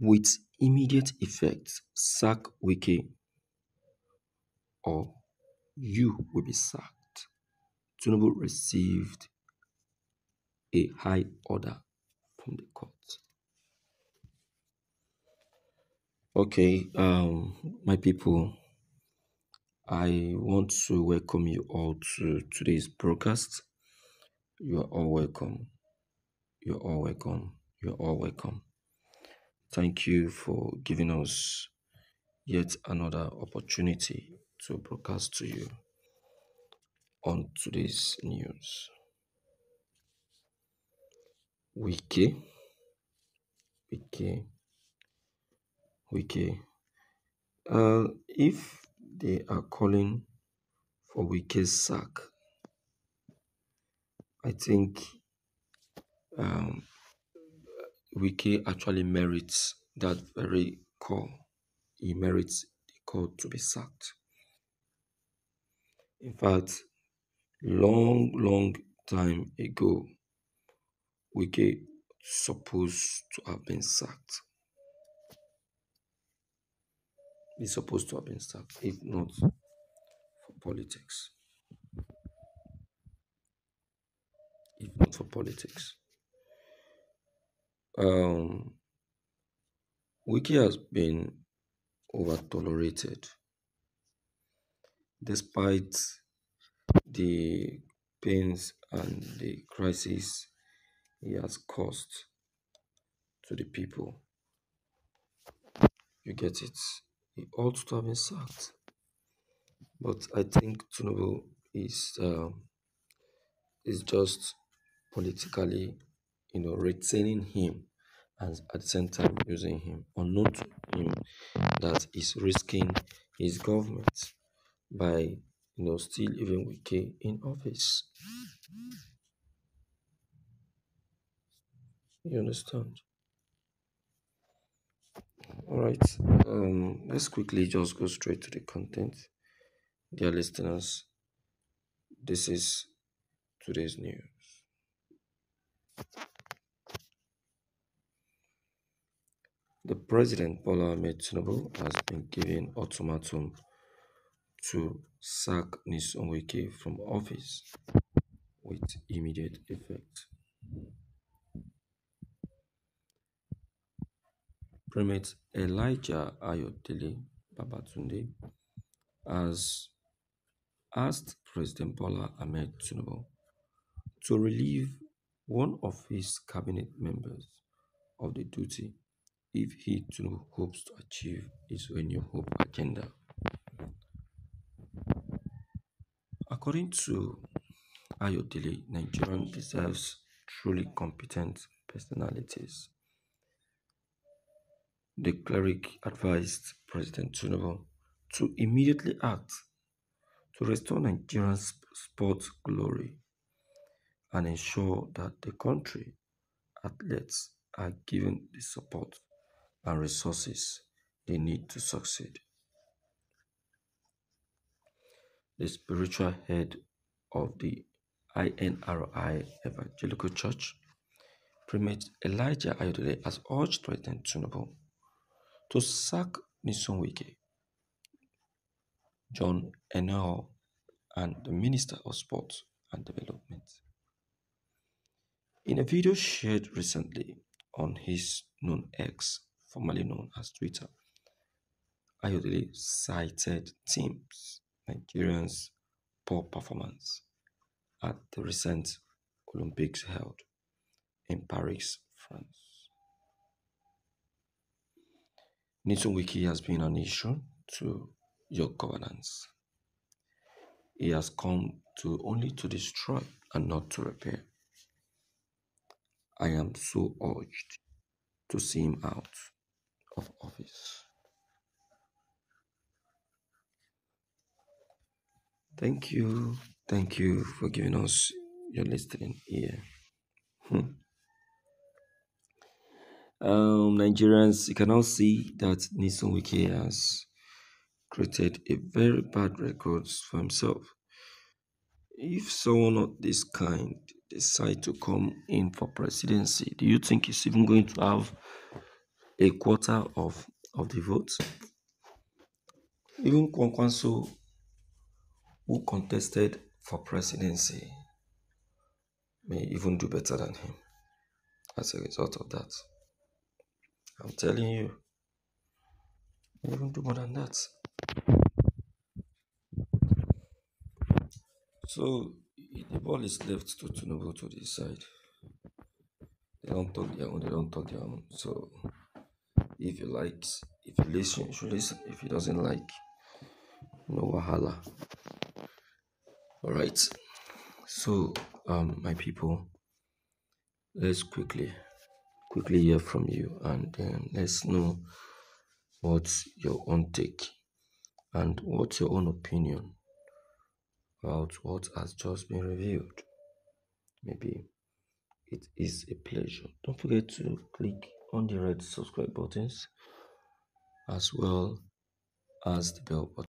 With immediate effect, sack Wike or you will be sacked. Tinubu received a high order from the court. Okay, um, my people, I want to welcome you all to today's broadcast. You are all welcome. You're all welcome. You're all welcome. Thank you for giving us yet another opportunity to broadcast to you on today's news. Wike, Wike, Wike. Uh, if they are calling for Wike's sack, I think um, Wike actually merits that very call. He merits the call to be sacked. In fact, long, long time ago, Wike supposed to have been sacked. He's supposed to have been sacked, if not for politics. If not for politics. Um, Wike has been over tolerated despite the pains and the crisis he has caused to the people. You get it? He ought to have been sacked. But I think Tinubu is um, is just politically, you know, retaining him and at the same time using him, unknown to him that is risking his government by you know still even Wike in office. You understand? All right. Um, let's quickly just go straight to the content, dear listeners. This is today's news. The President Bola Ahmed Tinubu has been given ultimatum to sack Wike from office with immediate effect. Primate Elijah Ayodele Babatunde has asked President Bola Ahmed Tinubu to relieve one of his cabinet members of the duty if he too hopes to achieve his Renew Hope agenda. According to Ayodele, Nigeria deserves truly competent personalities. The cleric advised President Tinubu to immediately act to restore Nigeria's sports glory and ensure that the country athletes are given the support and resources they need to succeed. The spiritual head of the INRI Evangelical Church, Primate Elijah Ayodele, has urged President Tinubu to sack Wike, John Enoh, and the Minister of Sports and Development. In a video shared recently on his known X, formerly known as Twitter, Ayodele cited teams Nigerians' poor performance at the recent Olympics held in Paris, France. Nyesom Wike has been an issue to your governance. He has come to only to destroy and not to repair. I am so urged to see him out of office. Thank you. Thank you for giving us your listening ear. Hmm. Um, Nigerians, you can now see that Nyesom Wike has created a very bad record for himself. If someone of this kind decide to come in for presidency, do you think he's even going to have a quarter of, of the vote. Even Kwankwanso, who contested for presidency, may even do better than him as a result of that. I'm telling you, even do more than that. So the ball is left to Tinubu to decide. They don't talk their own, they don't talk their own. So if he likes, if he listen, should listen. If he doesn't like, no wahala. Alright. So um my people, let's quickly quickly hear from you and um, let's know what's your own take and what's your own opinion about what has just been revealed. Maybe it is a pleasure. Don't forget to click on the red subscribe buttons as well as the bell button.